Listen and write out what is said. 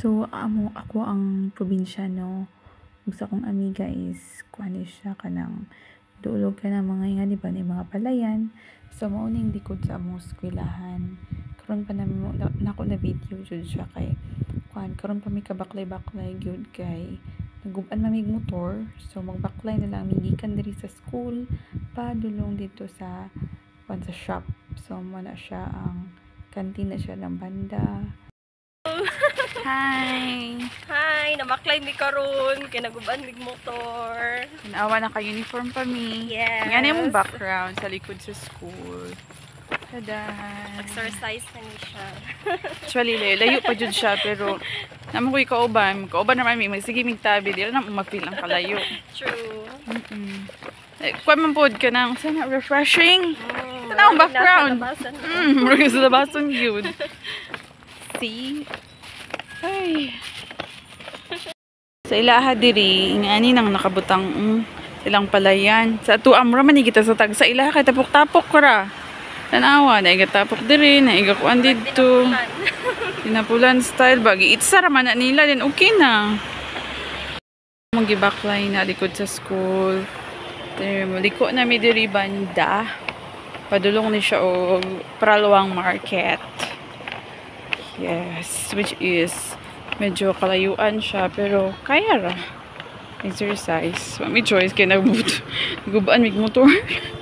So, amo ako ang probinsya no. Gusto kong amiga is kuani siya kanang duulog ka na mga nga di ba ni mga palayan. So mao ning likod sa among eskwelahan. Karon pa nami mo na, nako na video jud siya kay kuan karon pa mi kabaklay-baklay gyud kay naguban mamig motor. So magbaklay na lang migikan diri sa school padulong dito sa kuan sa shop. So mo siya ang kantina siya ng banda. Hi! Hi, namaklay mi karon kay naguban mig motor. Tanawa na ka-uniform pa mi. Yes. Yan yung background sa likod sa school. Tada! Exercise na ni siya. Actually, layo, pa dyan siya, pero naman ko ikauban. Kauban naman mi, magsige mig tabi. Di na mapil ang kalayo. True. Mm-mm. Eh, kuwan man pod ka ng, sana refreshing. Mm, ang background? labasan. Mm, sa labason yun. See? Ay. Sa ilaha diri, ingani nang nakabutang mm, silang palayan. Sa atu amra man kita sa tag sa ilaha kay tapok-tapok ra. Tanawa na igatapok diri, na igakuan didto. Tinapulan style bagi itsa ra man na nila din okay na. Magibaklay na likod sa school. Pero liko na mi diri banda. Padulong ni siya og Pralawang Market. Yes, which is medyo kalayuan siya pero kaya ra. Exercise. May choice kay nagbut. Gubaan mig motor.